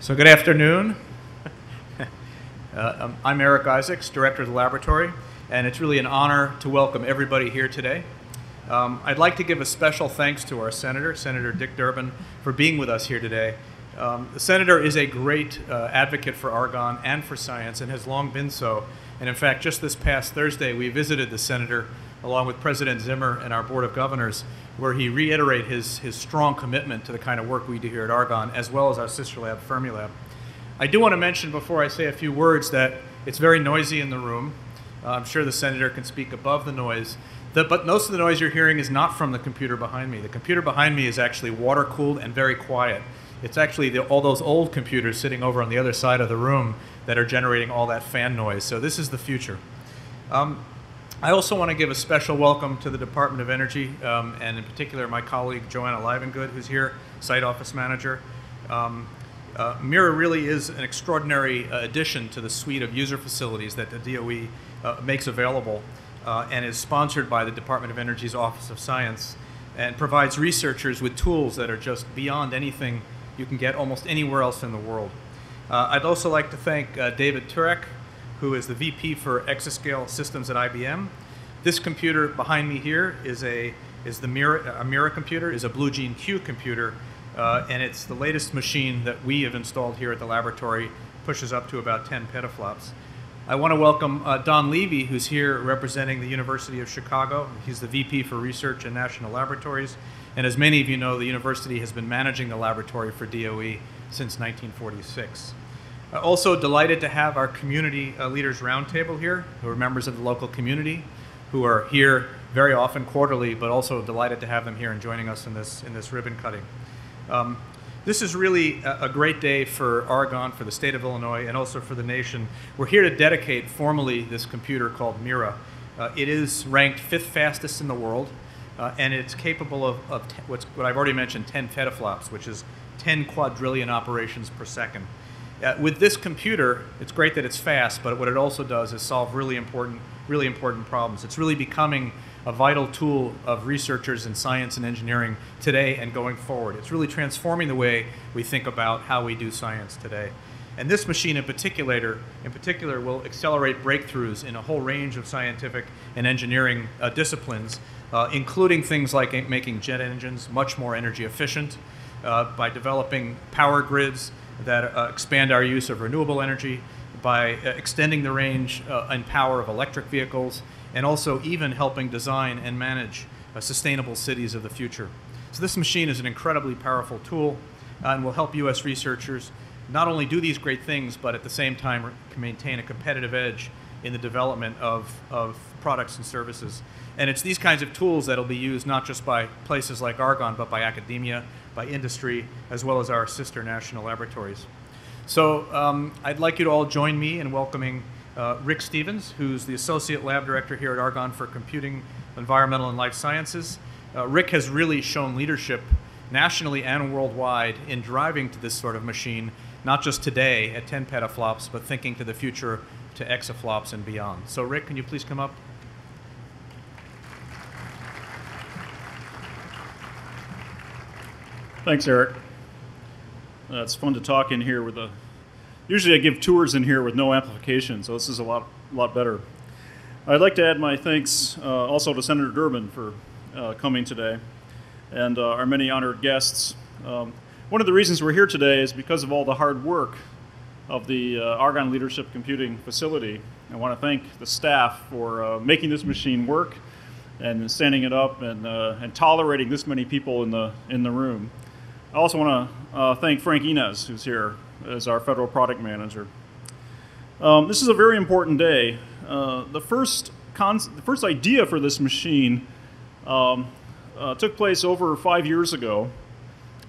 So good afternoon. uh, I'm Eric Isaacs, director of the laboratory, and it's really an honor to welcome everybody here today. Um, I'd like to give a special thanks to our senator, Senator Dick Durbin, for being with us here today. Um, the senator is a great uh, advocate for Argonne and for science and has long been so. And in fact, just this past Thursday, we visited the senator along with President Zimmer and our Board of Governors, where he reiterated his, his strong commitment to the kind of work we do here at Argonne, as well as our sister lab, Fermilab. I do want to mention before I say a few words that it's very noisy in the room. Uh, I'm sure the senator can speak above the noise. The, but most of the noise you're hearing is not from the computer behind me. The computer behind me is actually water cooled and very quiet. It's actually the, all those old computers sitting over on the other side of the room that are generating all that fan noise. So this is the future. Um, I also want to give a special welcome to the Department of Energy, um, and in particular my colleague Joanna Livengood, who's here, Site Office Manager. Um, uh, Mira really is an extraordinary uh, addition to the suite of user facilities that the DOE uh, makes available uh, and is sponsored by the Department of Energy's Office of Science and provides researchers with tools that are just beyond anything you can get almost anywhere else in the world. Uh, I'd also like to thank uh, David Turek, who is the VP for Exascale Systems at IBM. This computer behind me here is a is the Mira, a Mira computer, is a Blue Gene Q computer, uh, and it's the latest machine that we have installed here at the laboratory, pushes up to about 10 petaflops. I want to welcome uh, Don Levy, who's here representing the University of Chicago. He's the VP for Research and National Laboratories, and as many of you know, the university has been managing the laboratory for DOE since 1946. Uh, also delighted to have our community uh, leaders roundtable here, who are members of the local community, who are here very often quarterly, but also delighted to have them here and joining us in this in this ribbon cutting. Um, this is really a, great day for Argonne, for the state of Illinois, and also for the nation. We're here to dedicate formally this computer called Mira. Uh, it is ranked fifth fastest in the world, uh, and it's capable of, of what I've already mentioned, 10 petaflops, which is 10 quadrillion operations per second. Uh, with this computer, it's great that it's fast, but what it also does is solve really important, really important problems. It's really becoming a vital tool of researchers in science and engineering today and going forward. It's really transforming the way we think about how we do science today. And this machine in particular, in particular will accelerate breakthroughs in a whole range of scientific and engineering uh, disciplines, uh, including things like making jet engines much more energy efficient, uh, by developing power grids that uh, expand our use of renewable energy by uh, extending the range uh, and power of electric vehicles, and also even helping design and manage uh, sustainable cities of the future. So this machine is an incredibly powerful tool and will help U.S. researchers not only do these great things, but at the same time maintain a competitive edge in the development of, of products and services. And it's these kinds of tools that will be used not just by places like Argonne, but by academia, by industry, as well as our sister national laboratories. So um, I'd like you to all join me in welcoming uh, Rick Stevens, who's the Associate Lab Director here at Argonne for Computing, Environmental, and Life Sciences. Uh, Rick has really shown leadership nationally and worldwide in driving to this sort of machine, not just today at 10 petaflops, but thinking to the future to exaflops and beyond. So Rick, can you please come up? Thanks, Eric. Uh, it's fun to talk in here with a. Usually, I give tours in here with no amplification, so this is a lot, lot better. I'd like to add my thanks uh, also to Senator Durbin for uh, coming today, and uh, our many honored guests. Um, one of the reasons we're here today is because of all the hard work of the uh, Argonne Leadership Computing Facility. I want to thank the staff for uh, making this machine work and standing it up and, and tolerating this many people in the in the room. I also want to uh, thank Frank Inez, who's here as our federal product manager. Um, this is a very important day. Uh, the, first the first idea for this machine um, uh, took place over five years ago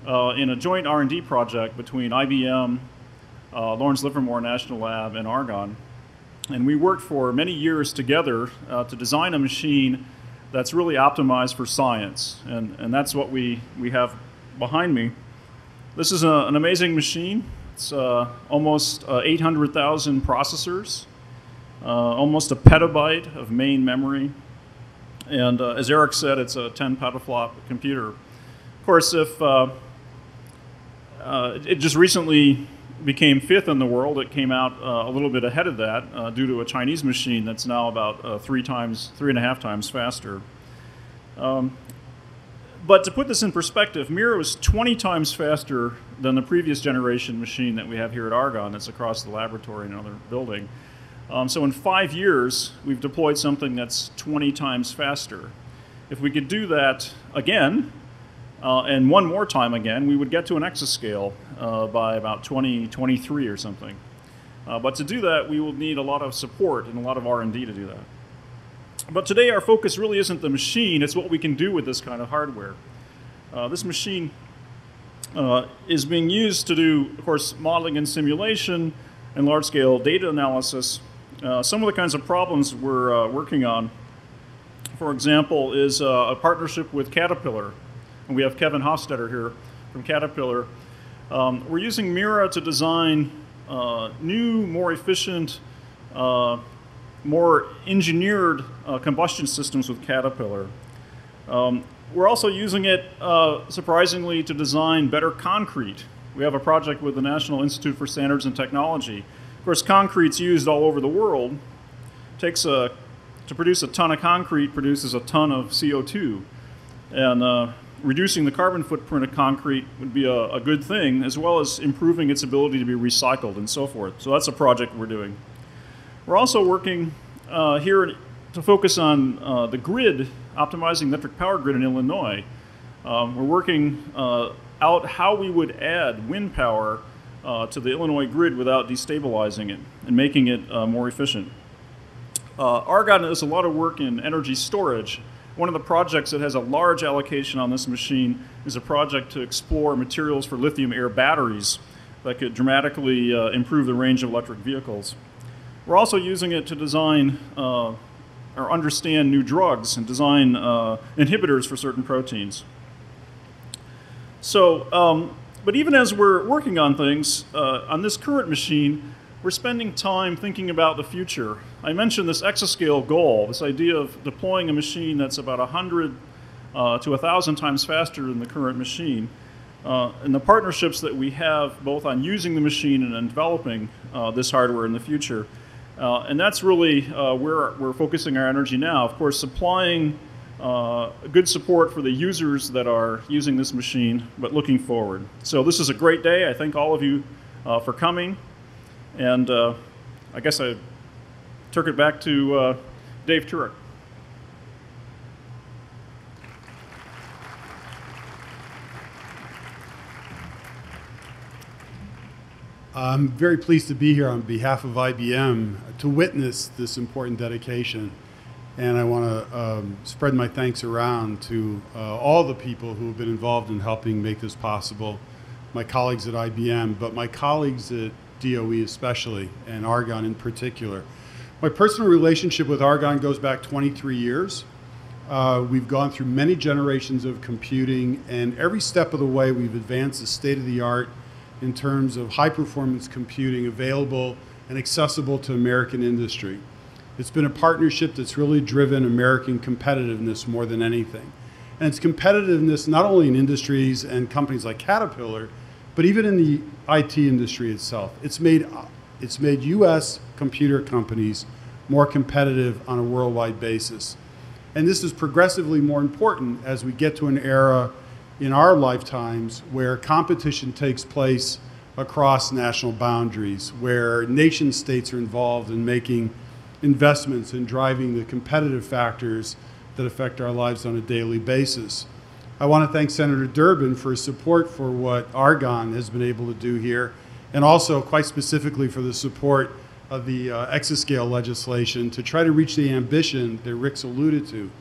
uh, in a joint R&D project between IBM, uh, Lawrence Livermore National Lab, and Argonne. And we worked for many years together uh, to design a machine that's really optimized for science. And, and that's what we, we have behind me. This is a, an amazing machine. It's uh, almost uh, 800,000 processors, uh, almost a petabyte of main memory. And uh, as Eric said, it's a 10 petaflop computer. Of course, if uh, it just recently became fifth in the world. It came out uh, a little bit ahead of that uh, due to a Chinese machine that's now about uh, three times, three and a half times faster. Um, but to put this in perspective, Mira is 20 times faster than the previous generation machine that we have here at Argonne that's across the laboratory in another building. Um, so in five years, we've deployed something that's 20 times faster. If we could do that again, uh, and one more time again, we would get to an exascale uh, by about 2023 or something. Uh, but to do that, we will need a lot of support and a lot of R&D to do that. But today our focus really isn't the machine, it's what we can do with this kind of hardware. Uh, this machine uh, is being used to do, of course, modeling and simulation and large-scale data analysis. Uh, some of the kinds of problems we're uh, working on, for example, is uh, a partnership with Caterpillar. And we have Kevin Hofstetter here from Caterpillar. Um, we're using Mira to design uh, new, more efficient more engineered uh, combustion systems with Caterpillar. Um, we're also using it, uh, surprisingly, to design better concrete. We have a project with the National Institute for Standards and Technology. Of course, concrete's used all over the world. It takes a, to produce a ton of concrete produces a ton of CO2. And uh, reducing the carbon footprint of concrete would be a, a good thing, as well as improving its ability to be recycled and so forth. So that's a project we're doing. We're also working uh, here to focus on uh, the grid, optimizing electric power grid in Illinois. Um, we're working uh, out how we would add wind power uh, to the Illinois grid without destabilizing it and making it uh, more efficient. Uh, Argonne does a lot of work in energy storage. One of the projects that has a large allocation on this machine is a project to explore materials for lithium air batteries that could dramatically improve the range of electric vehicles. We're also using it to design uh, or understand new drugs and design uh, inhibitors for certain proteins. So, um, but even as we're working on things, uh, on this current machine, we're spending time thinking about the future. I mentioned this exascale goal, this idea of deploying a machine that's about 100 uh, to 1,000 times faster than the current machine. Uh, and the partnerships that we have both on using the machine and on developing uh, this hardware in the future uh, and that's really uh, where we're focusing our energy now. Of course, supplying uh, good support for the users that are using this machine, but looking forward. So this is a great day. I thank all of you uh, for coming. And uh, I guess I took it back to uh, Dave Turek. I'm very pleased to be here on behalf of IBM to witness this important dedication. And I want to um, spread my thanks around to uh, all the people who have been involved in helping make this possible, my colleagues at IBM, but my colleagues at DOE especially, and Argonne in particular. My personal relationship with Argonne goes back 23 years. Uh, we've gone through many generations of computing, and every step of the way we've advanced the state of the art in terms of high performance computing available and accessible to American industry. It's been a partnership that's really driven American competitiveness more than anything. And it's competitiveness not only in industries and companies like Caterpillar, but even in the IT industry itself. It's made, it's made US computer companies more competitive on a worldwide basis. And this is progressively more important as we get to an era in our lifetimes where competition takes place across national boundaries, where nation states are involved in making investments and driving the competitive factors that affect our lives on a daily basis. I want to thank Senator Durbin for his support for what Argonne has been able to do here, and also quite specifically for the support of the uh, exascale legislation to try to reach the ambition that Rick's alluded to.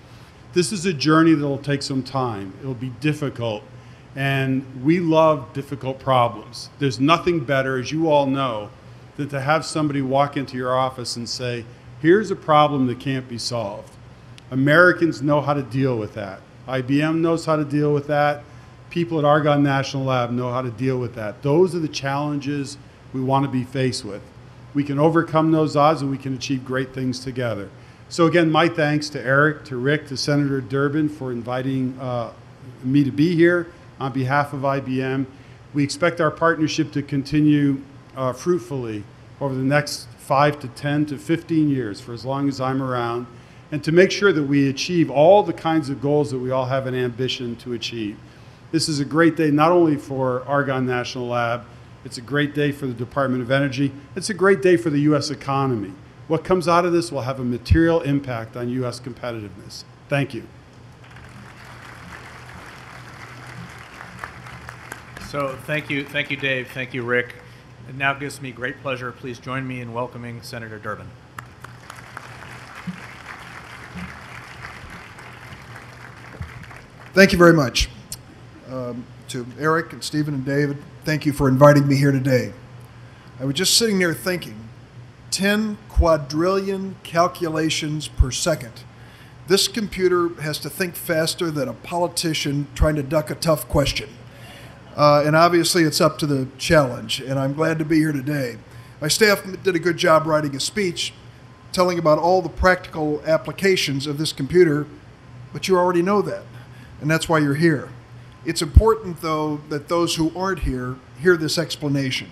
This is a journey that will take some time. It'll be difficult. And we love difficult problems. There's nothing better, as you all know, than to have somebody walk into your office and say, here's a problem that can't be solved. Americans know how to deal with that. IBM knows how to deal with that. People at Argonne National Lab know how to deal with that. Those are the challenges we want to be faced with. We can overcome those odds and we can achieve great things together. So again, my thanks to Eric, to Rick, to Senator Durbin for inviting uh, me to be here on behalf of IBM. We expect our partnership to continue uh, fruitfully over the next five to 10 to 15 years, for as long as I'm around, and to make sure that we achieve all the kinds of goals that we all have an ambition to achieve. This is a great day not only for Argonne National Lab, it's a great day for the Department of Energy, it's a great day for the U.S. economy. What comes out of this will have a material impact on U.S. competitiveness. Thank you. So thank you, thank you, Dave. Thank you, Rick. It now gives me great pleasure. Please join me in welcoming Senator Durbin. Thank you very much. Um, to Eric and Stephen and David, thank you for inviting me here today. I was just sitting there thinking 10 quadrillion calculations per second. This computer has to think faster than a politician trying to duck a tough question. Uh, and obviously, it's up to the challenge, and I'm glad to be here today. My staff did a good job writing a speech telling about all the practical applications of this computer, but you already know that, and that's why you're here. It's important, though, that those who aren't here hear this explanation.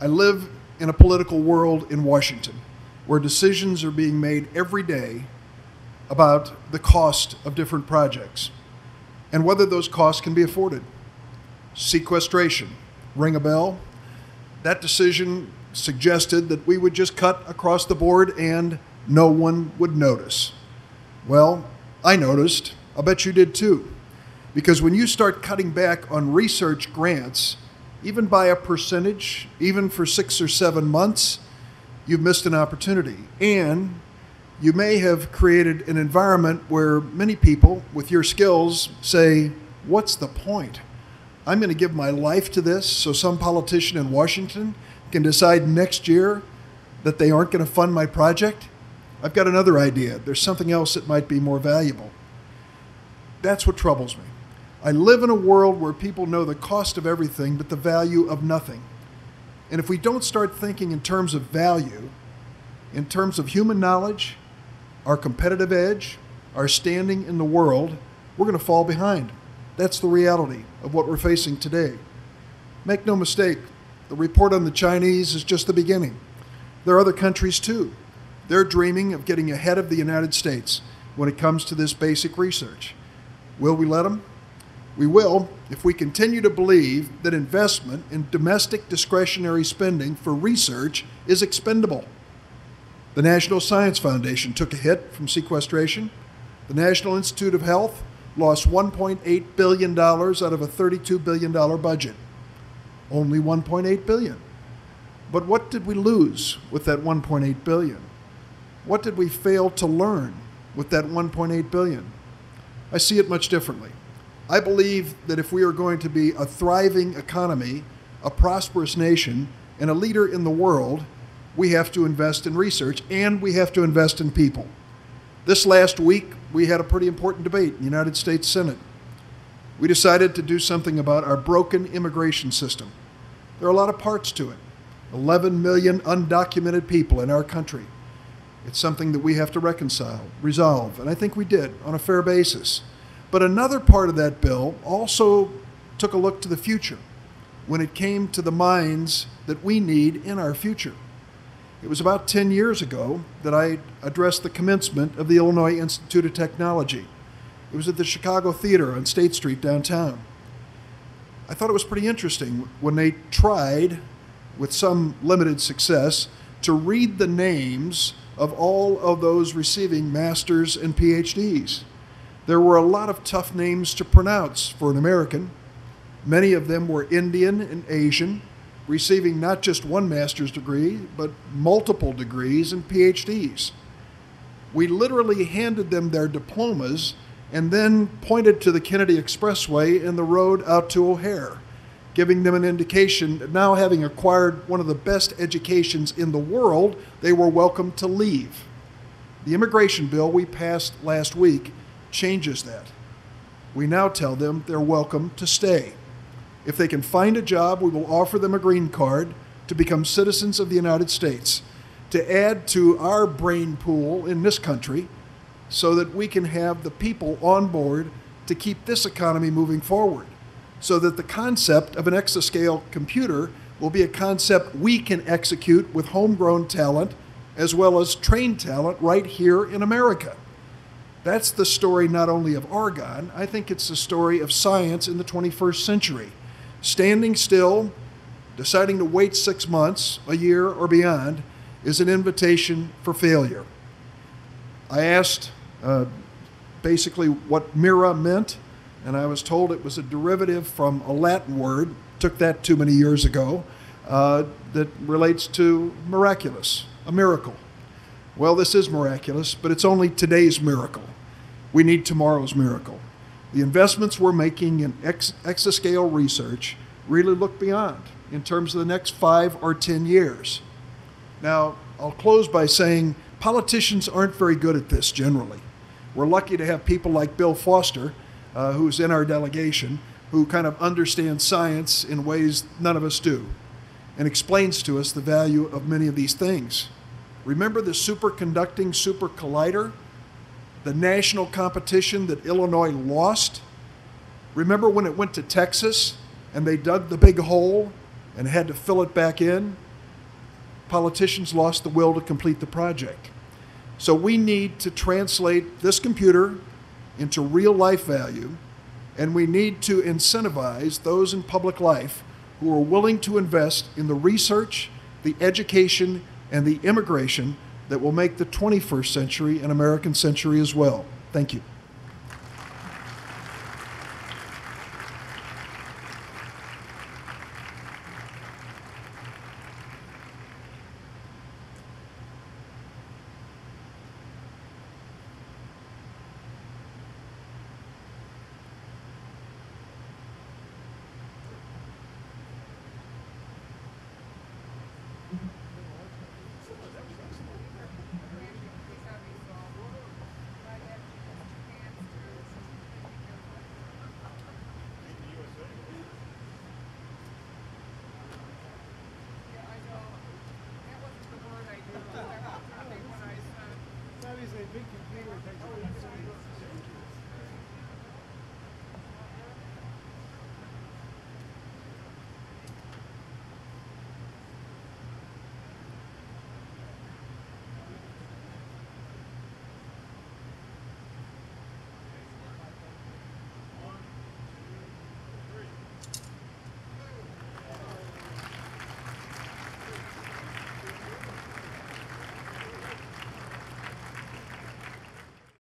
I live in a political world in Washington where decisions are being made every day about the cost of different projects and whether those costs can be afforded. Sequestration, ring a bell? That decision suggested that we would just cut across the board and no one would notice. Well, I noticed. I bet you did too. Because when you start cutting back on research grants, even by a percentage, even for six or seven months, you've missed an opportunity. And you may have created an environment where many people with your skills say, What's the point? I'm going to give my life to this so some politician in Washington can decide next year that they aren't going to fund my project. I've got another idea. There's something else that might be more valuable. That's what troubles me. I live in a world where people know the cost of everything but the value of nothing. And if we don't start thinking in terms of value, in terms of human knowledge, our competitive edge, our standing in the world, we're going to fall behind. That's the reality of what we're facing today. Make no mistake, the report on the Chinese is just the beginning. There are other countries too. They're dreaming of getting ahead of the United States when it comes to this basic research. Will we let them? We will if we continue to believe that investment in domestic discretionary spending for research is expendable. The National Science Foundation took a hit from sequestration. The National Institute of Health lost $1.8 billion out of a $32 billion budget. Only 1.8 billion. But what did we lose with that 1.8 billion? What did we fail to learn with that 1.8 billion? I see it much differently. I believe that if we are going to be a thriving economy, a prosperous nation, and a leader in the world, we have to invest in research and we have to invest in people. This last week, we had a pretty important debate in the United States Senate. We decided to do something about our broken immigration system. There are a lot of parts to it 11 million undocumented people in our country. It's something that we have to reconcile, resolve, and I think we did on a fair basis. But another part of that bill also took a look to the future when it came to the minds that we need in our future. It was about 10 years ago that I addressed the commencement of the Illinois Institute of Technology. It was at the Chicago Theater on State Street downtown. I thought it was pretty interesting when they tried, with some limited success, to read the names of all of those receiving masters and PhDs. There were a lot of tough names to pronounce for an American. Many of them were Indian and Asian, receiving not just one master's degree, but multiple degrees and PhDs. We literally handed them their diplomas and then pointed to the Kennedy Expressway and the road out to O'Hare, giving them an indication that now having acquired one of the best educations in the world, they were welcome to leave. The immigration bill we passed last week changes that. We now tell them they're welcome to stay. If they can find a job, we will offer them a green card to become citizens of the United States, to add to our brain pool in this country so that we can have the people on board to keep this economy moving forward. So that the concept of an exascale computer will be a concept we can execute with homegrown talent as well as trained talent right here in America. That's the story not only of Argonne, I think it's the story of science in the 21st century. Standing still, deciding to wait six months, a year, or beyond is an invitation for failure. I asked uh, basically what mira meant, and I was told it was a derivative from a Latin word, took that too many years ago, uh, that relates to miraculous, a miracle. Well, this is miraculous, but it's only today's miracle. We need tomorrow's miracle. The investments we're making in ex- exascale research really look beyond in terms of the next five or ten years. Now, I'll close by saying politicians aren't very good at this generally. We're lucky to have people like Bill Foster, uh, who's in our delegation, who kind of understands science in ways none of us do and explains to us the value of many of these things. Remember the superconducting super collider, the national competition that Illinois lost? Remember when it went to Texas and they dug the big hole and had to fill it back in? Politicians lost the will to complete the project. So we need to translate this computer into real life value, and we need to incentivize those in public life who are willing to invest in the research, the education, and the immigration that will make the 21st century an American century as well. Thank you.